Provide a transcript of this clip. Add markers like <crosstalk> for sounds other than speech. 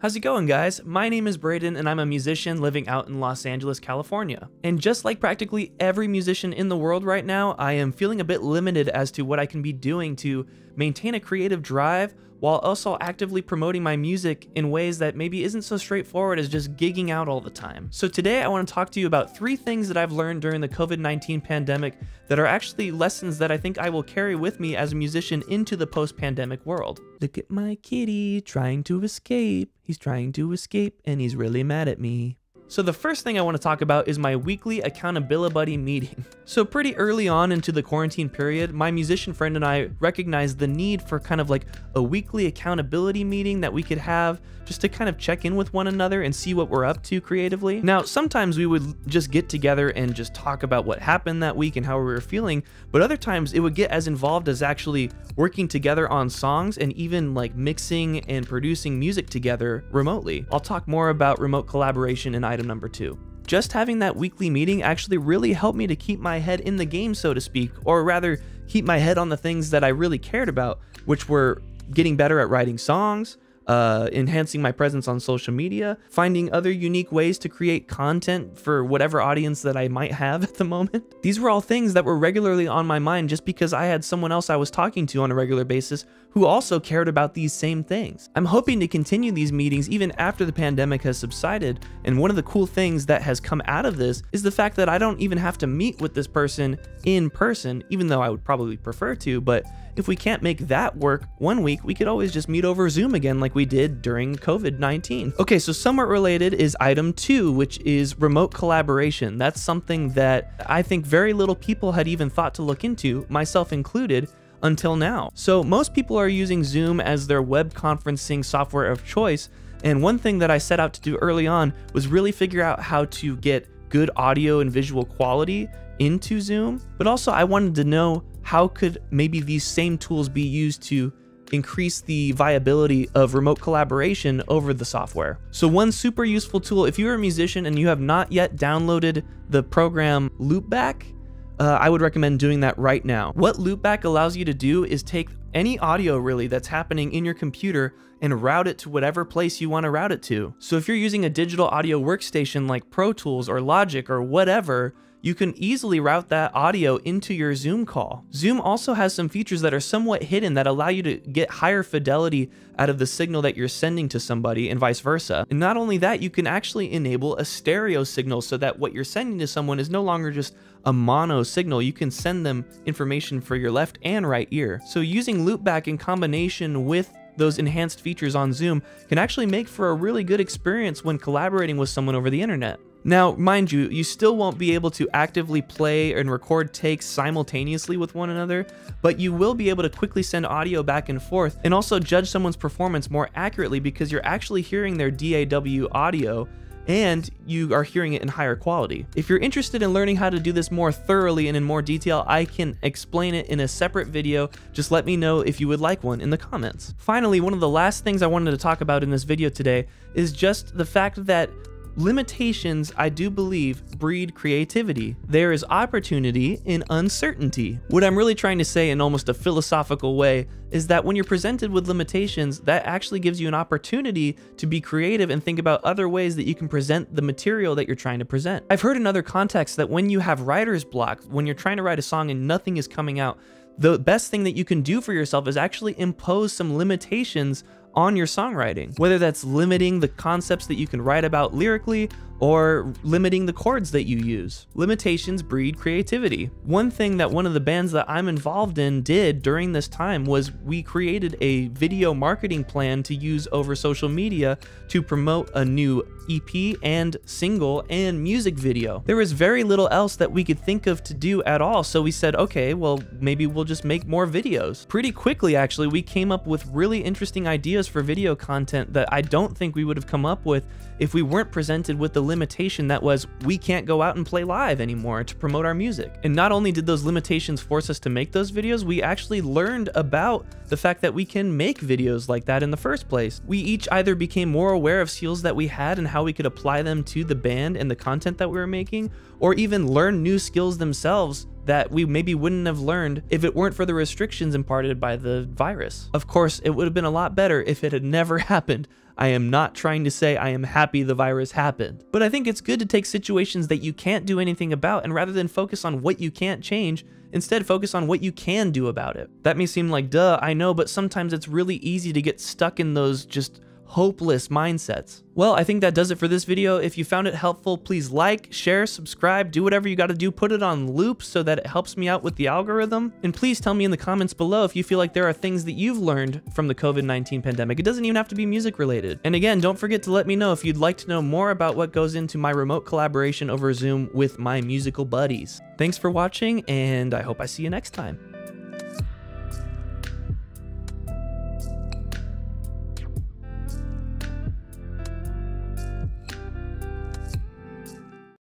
How's it going, guys? My name is Brayden, and I'm a musician living out in Los Angeles, California. And just like practically every musician in the world right now, I am feeling a bit limited as to what I can be doing to maintain a creative drive while also actively promoting my music in ways that maybe isn't so straightforward as just gigging out all the time. So today I want to talk to you about three things that I've learned during the COVID-19 pandemic that are actually lessons that I think I will carry with me as a musician into the post-pandemic world. Look at my kitty trying to escape. He's trying to escape and he's really mad at me. So the first thing I want to talk about is my weekly accountability buddy meeting. <laughs> So pretty early on into the quarantine period, my musician friend and I recognized the need for kind of like a weekly accountability meeting that we could have just to kind of check in with one another and see what we're up to creatively. Now, sometimes we would just get together and just talk about what happened that week and how we were feeling, but other times it would get as involved as actually working together on songs and even like mixing and producing music together remotely. I'll talk more about remote collaboration in item number two. Just having that weekly meeting actually really helped me to keep my head in the game, so to speak, or rather, keep my head on the things that I really cared about, which were getting better at writing songs, uh, enhancing my presence on social media, finding other unique ways to create content for whatever audience that I might have <laughs> at the moment. These were all things that were regularly on my mind just because I had someone else I was talking to on a regular basis who also cared about these same things. I'm hoping to continue these meetings even after the pandemic has subsided, and one of the cool things that has come out of this is the fact that I don't even have to meet with this person in person, even though I would probably prefer to, but if we can't make that work one week, we could always just meet over Zoom again like we did during COVID-19. Okay, so somewhat related is item two, which is remote collaboration. That's something that I think very little people had even thought to look into, myself included, until now. So most people are using Zoom as their web conferencing software of choice, and one thing that I set out to do early on was really figure out how to get good audio and visual quality into Zoom, but also I wanted to know how could maybe these same tools be used to increase the viability of remote collaboration over the software. So one super useful tool, if you're a musician and you have not yet downloaded the program Loopback, uh, I would recommend doing that right now. What Loopback allows you to do is take any audio really that's happening in your computer and route it to whatever place you want to route it to. So if you're using a digital audio workstation like Pro Tools or Logic or whatever, you can easily route that audio into your Zoom call. Zoom also has some features that are somewhat hidden that allow you to get higher fidelity out of the signal that you're sending to somebody and vice versa. And not only that, you can actually enable a stereo signal so that what you're sending to someone is no longer just a mono signal. You can send them information for your left and right ear. So using loopback in combination with those enhanced features on Zoom can actually make for a really good experience when collaborating with someone over the internet. Now, mind you, you still won't be able to actively play and record takes simultaneously with one another, but you will be able to quickly send audio back and forth and also judge someone's performance more accurately because you're actually hearing their DAW audio and you are hearing it in higher quality. If you're interested in learning how to do this more thoroughly and in more detail, I can explain it in a separate video. Just let me know if you would like one in the comments. Finally, one of the last things I wanted to talk about in this video today is just the fact that Limitations, I do believe, breed creativity. There is opportunity in uncertainty. What I'm really trying to say in almost a philosophical way is that when you're presented with limitations, that actually gives you an opportunity to be creative and think about other ways that you can present the material that you're trying to present. I've heard in other contexts that when you have writer's block, when you're trying to write a song and nothing is coming out, the best thing that you can do for yourself is actually impose some limitations on your songwriting, whether that's limiting the concepts that you can write about lyrically or limiting the chords that you use. Limitations breed creativity. One thing that one of the bands that I'm involved in did during this time was we created a video marketing plan to use over social media to promote a new EP and single and music video. There was very little else that we could think of to do at all, so we said, okay, well, maybe we'll just make more videos. Pretty quickly, actually, we came up with really interesting ideas for video content that I don't think we would have come up with if we weren't presented with the limitation that was we can't go out and play live anymore to promote our music. And not only did those limitations force us to make those videos, we actually learned about the fact that we can make videos like that in the first place. We each either became more aware of skills that we had and how we could apply them to the band and the content that we were making, or even learn new skills themselves that we maybe wouldn't have learned if it weren't for the restrictions imparted by the virus. Of course, it would have been a lot better if it had never <laughs> happened. I am not trying to say I am happy the virus happened, but I think it's good to take situations that you can't do anything about and rather than focus on what you can't change, instead focus on what you can do about it. That may seem like duh, I know, but sometimes it's really easy to get stuck in those just hopeless mindsets. Well, I think that does it for this video. If you found it helpful, please like, share, subscribe, do whatever you gotta do, put it on loop so that it helps me out with the algorithm. And please tell me in the comments below if you feel like there are things that you've learned from the COVID-19 pandemic. It doesn't even have to be music related. And again, don't forget to let me know if you'd like to know more about what goes into my remote collaboration over Zoom with my musical buddies. Thanks for watching, and I hope I see you next time.